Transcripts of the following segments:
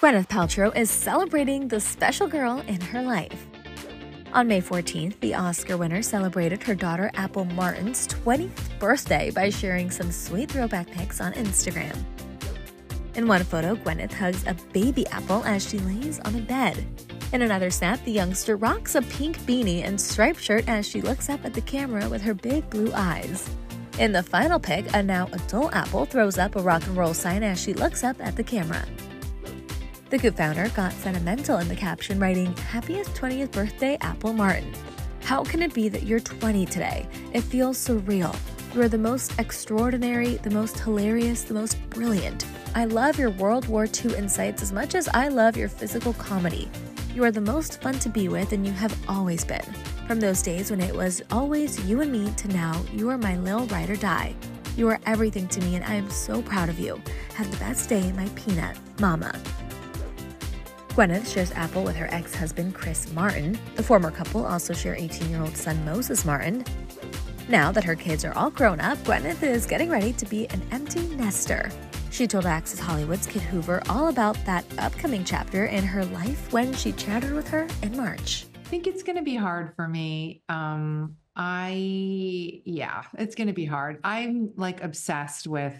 Gwyneth Paltrow is celebrating the special girl in her life. On May 14th, the Oscar winner celebrated her daughter Apple Martin's 20th birthday by sharing some sweet throwback pics on Instagram. In one photo, Gwyneth hugs a baby Apple as she lays on a bed. In another snap, the youngster rocks a pink beanie and striped shirt as she looks up at the camera with her big blue eyes. In the final pic, a now adult Apple throws up a rock and roll sign as she looks up at the camera. The Goop founder got sentimental in the caption, writing, Happiest 20th birthday, Apple Martin. How can it be that you're 20 today? It feels surreal. You are the most extraordinary, the most hilarious, the most brilliant. I love your World War II insights as much as I love your physical comedy. You are the most fun to be with, and you have always been. From those days when it was always you and me to now, you are my little ride or die. You are everything to me, and I am so proud of you. Have the best day, my peanut, Mama. Gwyneth shares Apple with her ex husband Chris Martin. The former couple also share 18 year old son Moses Martin. Now that her kids are all grown up, Gwyneth is getting ready to be an empty nester. She told Access Hollywood's Kit Hoover all about that upcoming chapter in her life when she chatted with her in March. I think it's going to be hard for me. Um, I, yeah, it's going to be hard. I'm like obsessed with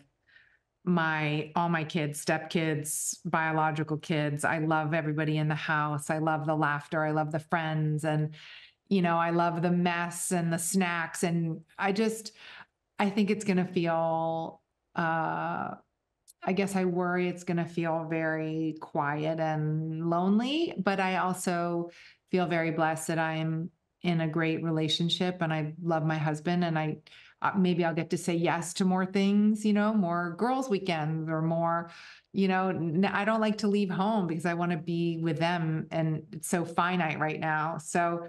my all my kids stepkids biological kids. I love everybody in the house. I love the laughter. I love the friends. And you know i love the mess and the snacks. And i just i think it's going to feel uh i guess i worry it's going to feel very quiet and lonely. But i also feel very blessed that i'm in a great relationship and i love my husband and i uh, maybe I'll get to say yes to more things, you know, more girls' weekends or more, you know, n- I don't like to leave home because I want to be with them and it's so finite right now. So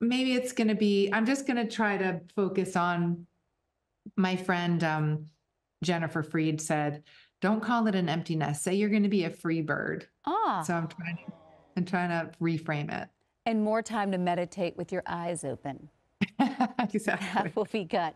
maybe it's going to be, I'm just going to try to focus on my friend um, Jennifer Freed said, don't call it an empty nest. Say you're going to be a free bird. Ah, So I'm trying I'm trying to reframe it. and more time to meditate with your eyes open. Exactly. That will be good.